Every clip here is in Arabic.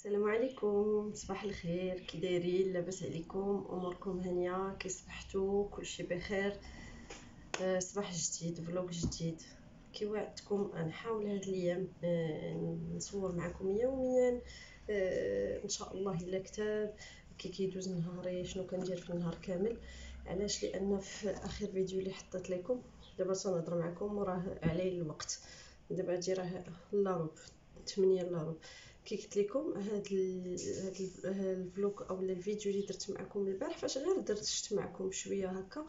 السلام عليكم. صباح الخير. كي دايرين لاباس عليكم. أموركم هانية؟ كي صبحتوا؟ كلشي بخير. آه، صباح جديد vlog جديد. كي وعدتكم نحاول هاد الأيام آه، نصور معكم يوميا. آه، إن شاء الله إلا كتاب. كي كيدوز نهاري شنو كندير في النهار كامل؟ علاش؟ لأن في آخر فيديو اللي حطيت لكم دابا تنهضر معكم وراه علي الوقت. دابا هادي راه لا روب 8 لا روب كي قلت لكم هاد هاد اولا الفيديو اللي درت معكم البارح فاش غير درت شت معكم شوية هكا.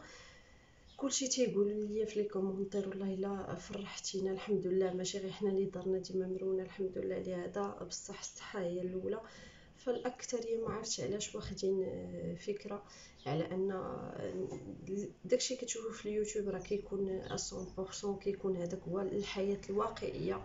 كلشي تيقول لي في لي كومونتير والله إلا فرحتينا الحمد لله. ماشي غير حنا اللي درنا ديما مرونا الحمد لله لهذا بصح الصحه هي الأولى. فالأكثرية ما عرفتش علاش واخدين فكرة على أن داكشي كتشوفو في اليوتيوب راه كيكون 100% كيكون هذاك هو الحياة الواقعية.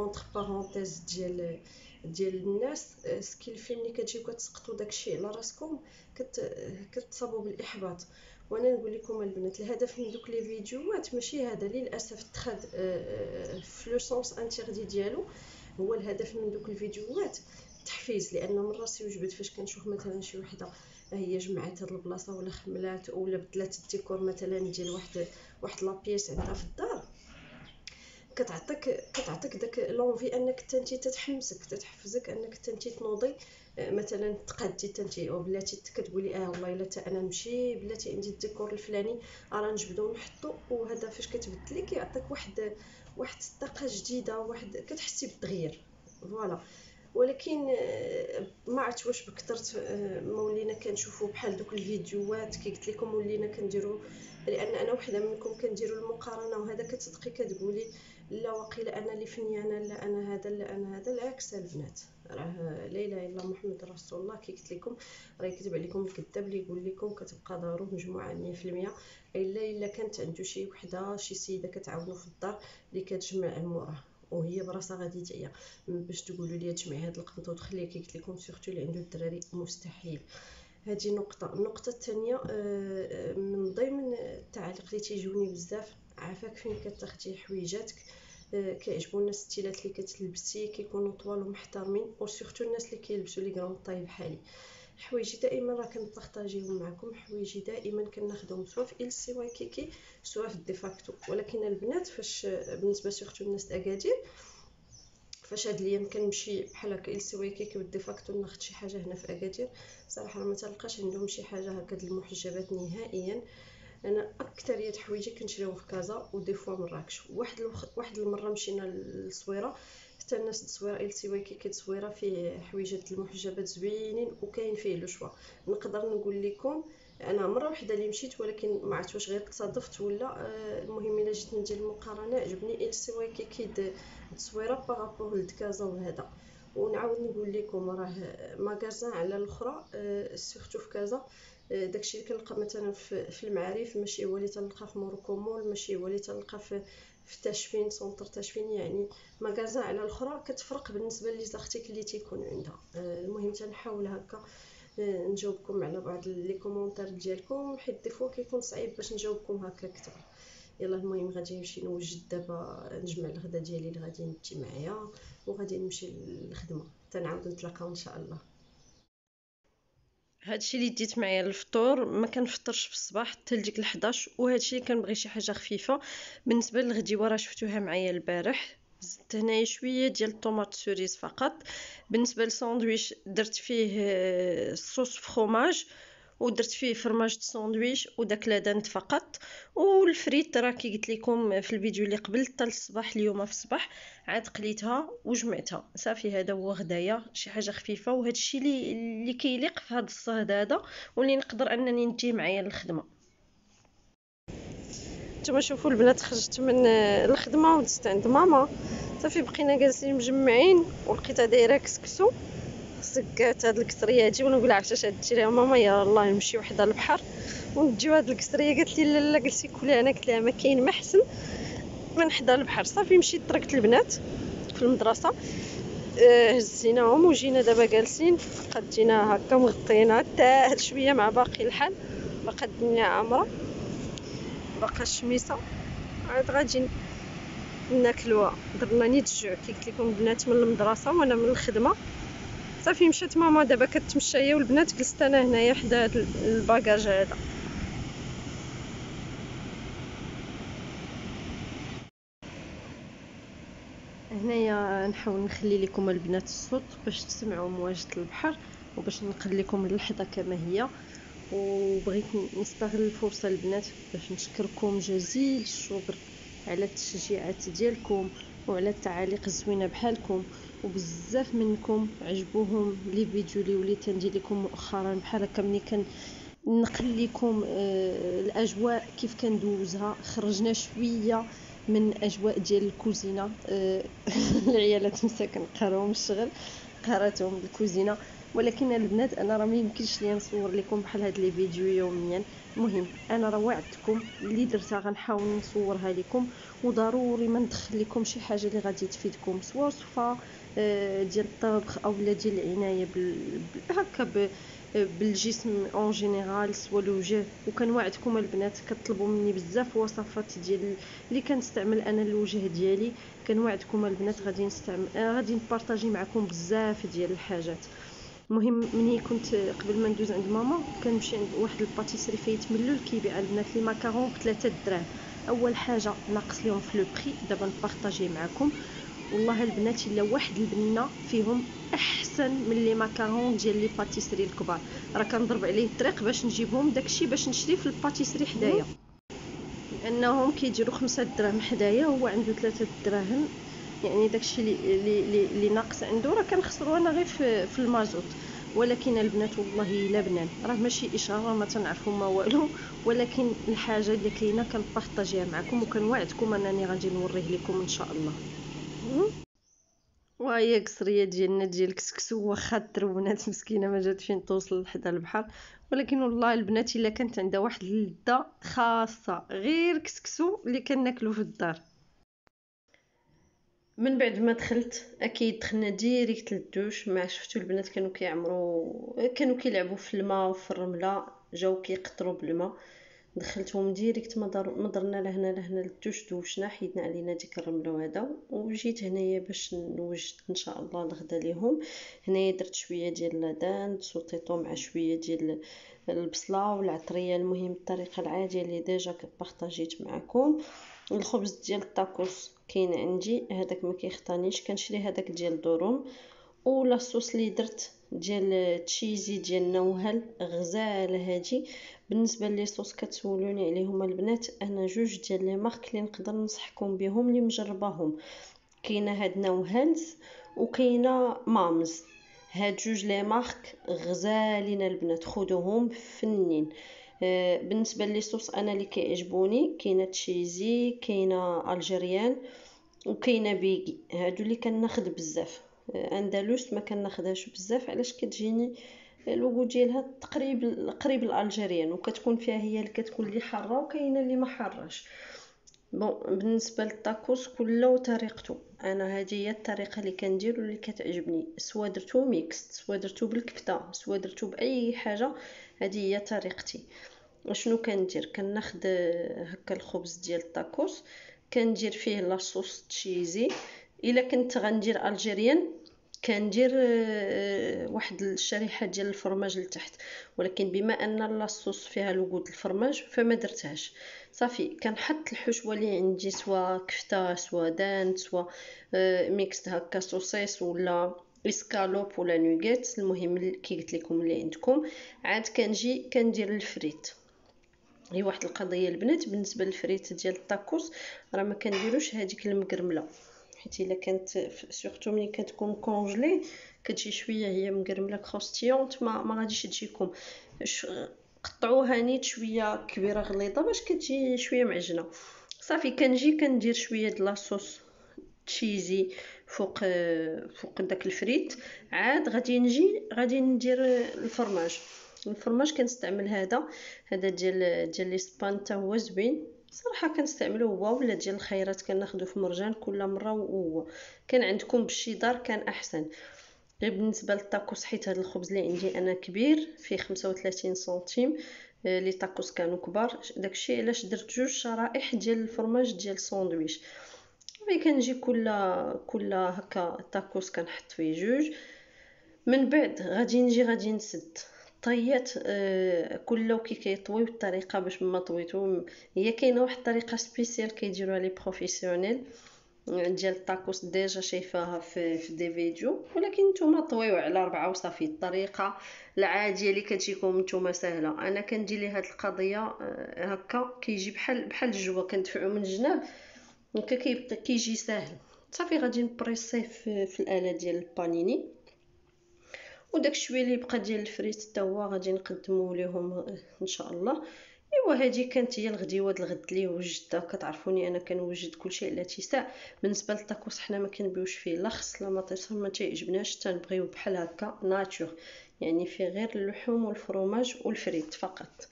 entre parenthèses ديال ديال الناس سكيل فين ملي كتجيو كتسقطوا داكشي على راسكم كت كتصابوا بالاحباط وأنا نقول لكم البنات الهدف من دوك les فيديوهات ماشي هذا للاسف تخد في le sens interdit ديالو هو الهدف من دوك الفيديوهات تحفيز لأن من راسي وجبت فاش كنشوف مثلا شي وحدة هي جمعات هاد البلاصة ولا خملات ولا بدلات الديكور مثلا ديال واحد واحد la pièce عندها في الدار. كتعطيك كتعطيك داك l'envie انك انت تتحمسك تتحفزك انك انت تنوضي. آه، مثلا تقادي انت بلاتي كتقولي آه والله إلا حتى أنا نمشي بلاتي عندي الديكور الفلاني راه نجبدو نحطو وهذا فاش كتبدلي كيعطيك واحد واحد الطاقة جديدة واحد كتحسي بالتغيير voilà. ولكن آه، ما عرفت واش بكثرت آه، ما ولينا كنشوفوا بحال دوك الفيديوهات كي قلت لكم ولينا كنديروا لأن أنا وحدة منكم كنديروا المقارنة وهذا كتصدقي كتقولي لا وقيل أنا اللي فنيانه لا أنا هذا لا أنا هذا العكس البنات. راه لا إله إلا محمد رسول الله كي قلت لكم راه يكذب عليكم الكذاب اللي يقول لكم كتبقى دارو مجموعة 100% إلا إلا كانت عنده شي وحدة شي سيدة كتعاونو في الدار اللي كتجمع موراه وهي براسها غادي تعيا باش تقولوا لي تجمعي هاد القنطه وتخليها كي قلت لكم surtout اللي عنده الدراري مستحيل. هذه نقطة. النقطة الثانية آه، آه، من ضمن التعاليق اللي تيجوني بزاف عافاك فين كتاخدي حويجاتك؟ آه، كيعجبو الناس الستيلات اللي كتلبسي كيكونوا طوال ومحترمين و surtout الناس اللي كيلبسوا les grandes tailles بحالي. حوايجي دائما راه كنبارطاجيهم معكم. حوايجي دائما كناخذهم سواء في LC Waikiki سواء في DeFacto ولكن البنات فاش بالنسبة surtout الناس اكادير فاش هاد الأيام كنمشي بحال هكا LC Waikiki و DeFacto ناخذ شي حاجة هنا في أكادير صراحة ما تلقاش عندهم شي حاجة هكا المحجبات نهائيا. أنا اكثريه حوايجي كنشريهم في كازا و des fois مراكش واحد. واحد المرة مشينا للصويرة حتى الناس الصويرة LC Waikiki د الصويرة فيه حويجات المحجبات زوينين وكاين فيه le choix. نقدر نقول لكم أنا مرة واحدة اللي مشيت ولكن ما عرفت واش غير تصادفت ولا آه المهم إلا جيت ندير المقارنة عجبني LC Waikiki د الصويرة par rapport لكازا وهذا ونعاود نقول لكم راه magasin على الأخرى آه surtout في كازا. داكشي اللي كنلقى مثلا في المعارف ماشي هو اللي تلقى في Morocco Mall ماشي هو اللي تلقى في في تاشفين centre تاشفين يعني magasin على الأخرى كتفرق بالنسبة لي le stock اللي تيكون عندها. آه، المهم تنحاول هكا آه، نجاوبكم على بعض les commentaires ديالكم حيت des fois كيكون صعيب باش نجاوبكم هكا أكثر. يلا المهم غادي نمشي نوجد دابا نجمع الغدا ديالي اللي غادي نجي معايا وغادي نمشي للخدمة. تنعاود نتلاقاو إن شاء الله. هادشي اللي ديت معايا الفطور ما كنفطرش في الصباح حتى لديك ل11 وهادشي اللي كنبغي شي حاجة خفيفة. بالنسبة للغديوه راه شفتوها معايا البارح. زدت هنايا شوية ديال ال tomates cerises فقط. بالنسبة للساندويش درت فيه صوص فخوماج ودرت فيه فرماج ساندويش وداك لادانت فقط. والفريت راه كي قلت لكم في الفيديو اللي قبل حتى الصباح اليوم في الصباح عاد قليتها وجمعتها صافي هذا هو غدايا شي حاجة خفيفة وهذا الشيء اللي اللي كيليق في هذا الصهد هذا واللي نقدر أنني نجي معايا للخدمة. نتوما شوفوا البنات خرجت من الخدمة ودزت عند ماما. صافي بقينا جالسين مجمعين ولقيتها دايرة كسكسو. سكات هاد الكسريه هادي وأنا نقول عرفتي اش هادشي لها ماما يا الله نمشيو حدا البحر. ونديو هاد الكسريه قالت لي لا لا قلتي كلها أنا قلت لها ما كاين ما احسن من حدا البحر. صافي مشيت تركت البنات في المدرسة. آه، هزيناهم وجينا دابا جالسين. قدينا هكا مغطينا حتى شوية مع باقي الحال. باقا الدنيا عامرة. باقا الشميسة. عاد غادي ناكلوها. درنا نيت الجوع. كي قلت لكم البنات من المدرسة وأنا من الخدمة. صافي مشات ماما دابا كتمشى هي والبنات جلست أنا هنايا حدا هاد الباكاج هذا. هنايا نحاول نخلي لكم البنات الصوت باش تسمعوا مواجهة البحر وباش نقل لكم اللحظة كما هي. وبغيت نستغل الفرصة البنات باش نشكركم جزيل الشكر على التشجيعات ديالكم وعلى التعاليق الزوينة بحالكم. وبزاف منكم عجبوهم لي فيديو اللي وليت ندير لكم مؤخرا. بحال هكا ملي كان نقل لكم آه الأجواء كيف كندوزها خرجنا شوية من أجواء ديال الكوزينة. آه العيالات مساكن قراو الشغل قراتهم الكوزينة. ولكن البنات أنا راه ما يمكنش ليا نصور لكم بحال هاد les vidéos يوميا. المهم أنا راه وعدتكم اللي درتها غنحاول نصورها لكم. وضروري ما ندخل لكم شي حاجة اللي غادي تفيدكم. سواء وصفه آه، ديال الطبخ اولا ديال العناية هكا بالجسم en général سوا الوجه. وكنوعدكم البنات كطلبوا مني بزاف وصفات ديال اللي كنستعمل أنا الوجه ديالي. كنوعدكم البنات غادي نستعمل آه، غادي نبارطاجي معكم بزاف ديال الحاجات. المهم مني كنت قبل ما ندوز عند ماما كنمشي عند واحد ال pâtisserie فايت ملول كيبيع البنات les macarons بثلاثة دراهم. أول حاجة ناقص لهم في le prix دابا نبارطاجي معكم والله البنات إلا واحد البنه فيهم أحسن من les macarons ديال les pâtisseries الكبار. راه كنضرب عليه الطريق باش نجيبهم داكشي باش نشري في ال pâtisserie حدايا. لأنهم كيديروا خمسة دراهم حدايا هو عنده ثلاثة دراهم. يعني داكشي اللي اللي ناقص عنده راه كنخسرو أنا غير في, في المازوت. ولكن البنات والله الا بنان. راه ماشي إشارة ما تنعرفوا ما والو. ولكن الحاجة اللي كاينة كنبارطاجيها معكم وكنوعدكم أنني غادي نوريه لكم إن شاء الله. وهي قصرية ديالنا ديال كسكسو واخا الترونات مسكينة ما جات فين توصل لحدا البحر. ولكن والله البنات إلا كانت عندها واحد اللذه خاصة. غير كسكسو اللي كناكلو في الدار. من بعد ما دخلت أكيد دخلنا direct للدوش ما شفتوا البنات كانوا كيعمروا كانوا كيلعبوا في الماء وفي الرملة جاو كيقطروا بالماء. دخلتهم direct ما درنا لهنا لهنا للدوش دوشنا حيدنا علينا ديك الرملة وهذا وجيت هنايا باش نوجد إن شاء الله الغدا ليهم. هنايا درت شوية ديال la dinde سوطيتو مع شوية ديال البصلة والعطرية. المهم الطريقة العادية اللي déjà بارطاجيت معكم الخبز ديال الطاكوس كاين عندي هذاك ما كيخطانيش كنشري هذاك ديال الدروم الصوص اللي درت ديال cheesy ديال Nawhal's غزاله هادي. بالنسبة les sauces كتسولوني عليهم البنات أنا جوج ديال les marques اللي نقدر ننصحكم بهم اللي مجرباهم. كاينة هاد Nawhal's وكاينه Mam's. هاد جوج les marques غزالين البنات خذوهم فنين. بالنسبة les sauces أنا اللي كيعجبوني كاينة cheesy كاينة algérienne وكاينة biggy. هادو اللي كناخذ بزاف. آه، andalouse ما كناخذهاش بزاف. علاش كتجيني le goût ديالها تقريب قريب ال algérienne وكتكون فيها هي اللي كتكون اللي حارة وكاينة اللي ما حراش Bon بالنسبة للطاكوس كله وطريقته أنا هذه هي الطريقة اللي كندير واللي كتعجبني. سوا درتو mix سوا درتو بالكفته سوا درتو بأي حاجة هذه هي طريقتي. شنو كندير؟ كناخذ هكا الخبز ديال الطاكوس كندير فيه la sauce cheesy. إلا كنت غندير algérienne كندير آه، واحد الشريحة ديال الفرماج لتحت. ولكن بما أن la sauce فيها le goût د الفرماج فما درتهاش. صافي كنحط الحشوه اللي عندي سوا كفتة سوا dinde سوا آه، mix هكا saucisse ولا اسكالوب ولا نوغيت المهم كي قلت لكم اللي عندكم. عاد كنجي كندير الفريت. هي واحد القضية البنات. بالنسبة للفريت ديال الطاكوس راه ما كنديروش هذيك المقرملة. حيت إلا كانت surtout ملي كتكون congelé كتجي شوية هي مقرملة croustillante ما ما غاديش تجيكم. قطعوها نيت شوية كبيرة غليظة باش كتجي شوية معجنة. صافي كنجي كندير شوية د la sauce cheesy فوق فوق داك الفريت. عاد غادي نجي غادي ندير الفرماج. الفرماج كنستعمل هذا هذا ديال ديال لي سبان حتى هو زوين. صراحة كنستعملو هو ولا ديال الخيرات كناخذو في مرجان كل مرة وهو كان عندكم بالشيدار كان أحسن. غير بالنسبة للطاكوس حيت هذا الخبز اللي عندي أنا كبير فيه 35 سنتيم آه، les tacos كانوا كبار. داكشي علاش درت جوج شرائح ديال الفرماج ديال الساندويتش ملي كنجي كل كل هكا طاكوس كنحط فيه جوج. من بعد غادي نجي غادي نسد. طيات آه كل كي كيطويو الطريقة باش ما طويتو هي كاينة واحد الطريقة spéciale كيديروها les professionnels ديال الطاكوس déjà شايفاها في, في des vidéos ولكن نتوما طويو على أربعة وصافي الطريقة العادية اللي كتجيكم نتوما سهلة. أنا كندير لي هاد القضية آه هكا كيجي بحال بحال الجوا كندفعو من الجناب هكا كيبقى كيجي ساهل. صافي غادي نبريسيه في, في الآلة ديال البانيني. وداك الشويه اللي بقى ديال الفريت حتى هو غادي نقدمو ليهم إن شاء الله. إيوا هذه كانت هي الغديوة د الغد اللي وجدتها. كتعرفوني أنا كنوجد كلشي على اتساع بالنسبة للطاكوس حنا ما كنبيوش فيه لا خص لا ما ما تيعجبناش. تنبغيو بحال هكا ناتور يعني فيه غير اللحوم والفرomاج والفريت فقط.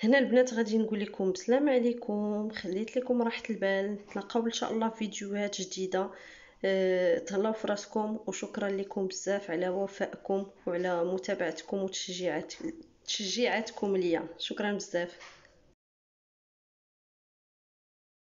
هنا البنات غادي نقول لكم السلام عليكم. خليت لكم راحة البال. نتلاقاو إن شاء الله في فيديوهات جديدة. تهلاو في راسكم وشكرا لكم بزاف على وفائكم وعلى متابعتكم وتشجيعات تشجيعاتكم ليا. شكرا بزاف.